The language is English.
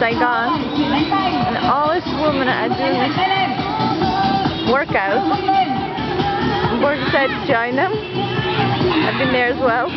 Saigon. And all these women are doing workouts. Borg said join them. I've been there as well.